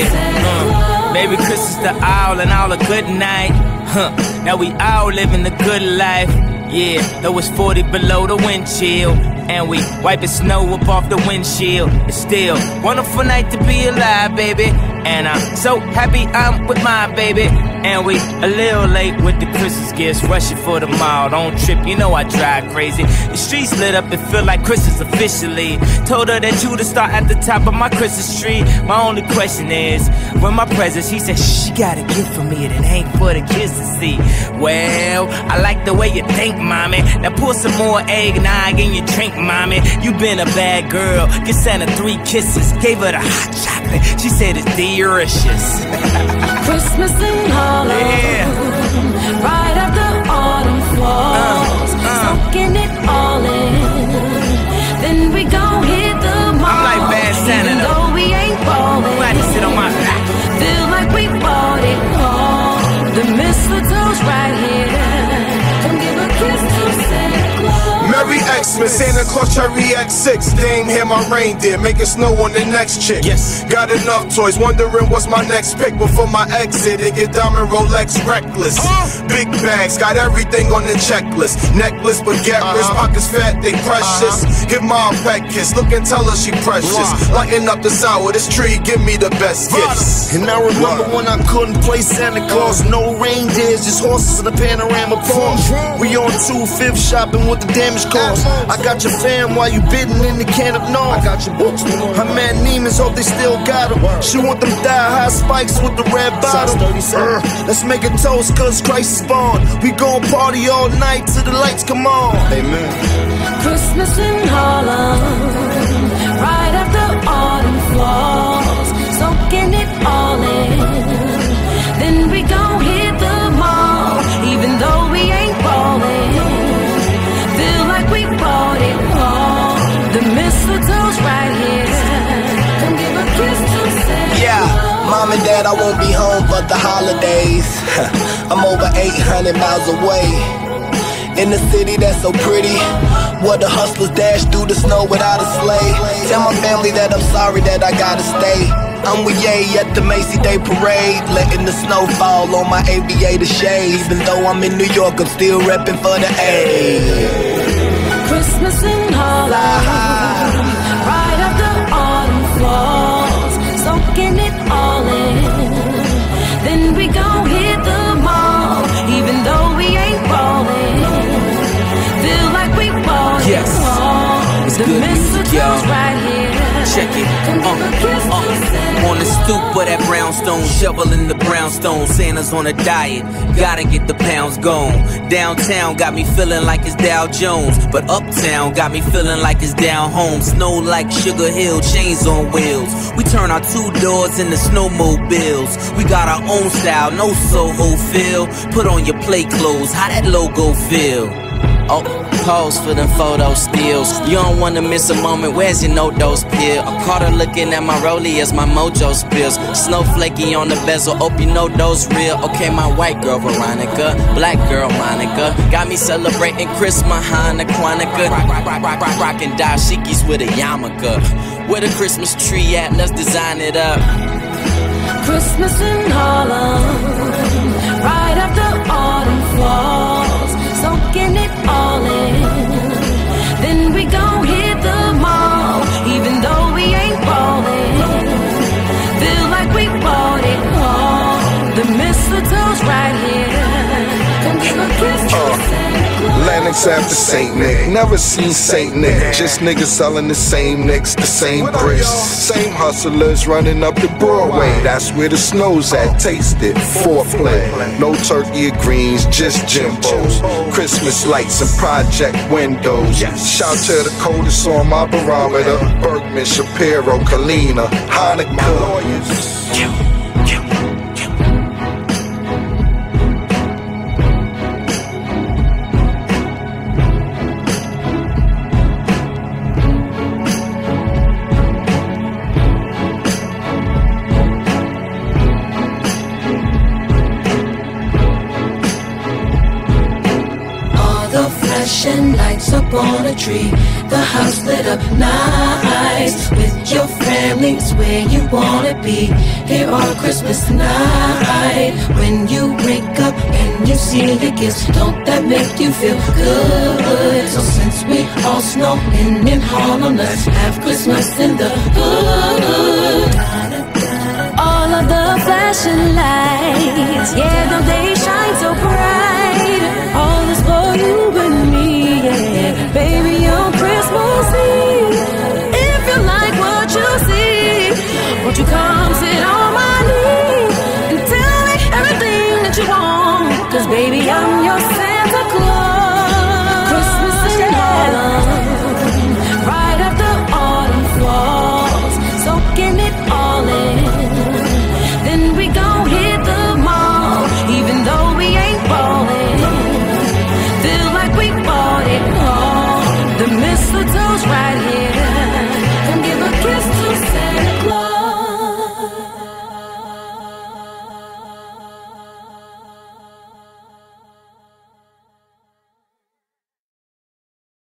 Uh, baby, Chris is the owl and all a good night. Huh, now we all living the good life. Yeah, though it's 40 below the wind chill. And we wiping snow up off the windshield. It's still wonderful night to be alive, baby. And I'm so happy I'm with my baby. And we a little late with the Christmas gifts, rushing for the mall. Don't trip, you know I drive crazy. The streets lit up, it feel like Christmas officially. Told her that you to start at the top of my Christmas tree. My only question is, when my presents, she said, she got a gift for me, it ain't for the kids to see. Well, I like the way you think, mommy. Now pour some more eggnog in your drink, mommy. You been a bad girl. Get Santa three kisses. Gave her the hot chocolate. She said it's delicious. Christmas in Harlem. Merry Xmas, Santa Claus Cherry X6. Dame here my reindeer, making snow on the next chick. Yes. Got enough toys, wondering what's my next pick before my exit. It get diamond Rolex reckless. Big bags, got everything on the checklist. Necklace, baguette wrist, pockets fat, they precious. Give mom a pet kiss, look and tell her she precious. Lighten up the sour, this tree, give me the best gifts. And I remember when I couldn't play Santa Claus, no reindeers, just horses in a Panamera Porsche. We on two fifth shopping with the damage cars. I got your fam while you bidding in the can of North. I got your books. Her man Neiman's hope they still got them. She want them thigh high spikes with the red bottom. Uh, let's make a toast cause Christ is born. We gon' party all night till the lights come on. Amen. Christmas in Harlem, mom and dad, I won't be home for the holidays. I'm over 800 miles away. In the city that's so pretty, where the hustlers dash through the snow without a sleigh. Tell my family that I'm sorry that I gotta stay. I'm with Ye at the Macy Day Parade, letting the snow fall on my aviator shades. Even though I'm in New York, I'm still repping for the A. Christmas in Harlem, good music, y'all. Check it. Come give a kiss Uh, uh. On the stoop of that brownstone, shoveling the brownstone. Santa's on a diet, gotta get the pounds gone. Downtown got me feeling like it's Dow Jones, but uptown got me feeling like it's down home. Snow like Sugar Hill, chains on wheels. We turn our two doors into snowmobiles. We got our own style, no Soho feel. Put on your play clothes, how that logo feel? Oh, pose for them photo stills. You don't wanna miss a moment. Where's your NoDoz pill? I caught her looking at my rollie as my mojo spills. Snowflakey on the bezel. Hope you know those real. Okay, my white girl Veronica, black girl Monica, got me celebrating Christmas, Hanukkah, rock, rock, rock, rock, rock, rockin' dashikis with a yarmulke. Where the Christmas tree at? Let's design it up. Christmas in Harlem, right after autumn falls, Lenox after Saint Nick. Never seen Saint Nick. Just niggas selling the same nicks, the same bricks. Same hustlers running up the Broadway. That's where the snow's at. Taste it. Foreplay. No turkey or greens, just Jimbos. Christmas lights and project windows. Shout to the coldest on my barometer. Bergman, Shapiro, Kalina, Hanukkah. Up on a tree. The house lit up nice with your family. It's where you wanna be. Here on Christmas night, when you wake up and you see your gifts, don't that make you feel good? So since we all snowing in Harlem, let's have Christmas in the hood. All of the flashing lights, yeah, don't they shine so bright? Cause baby, I'm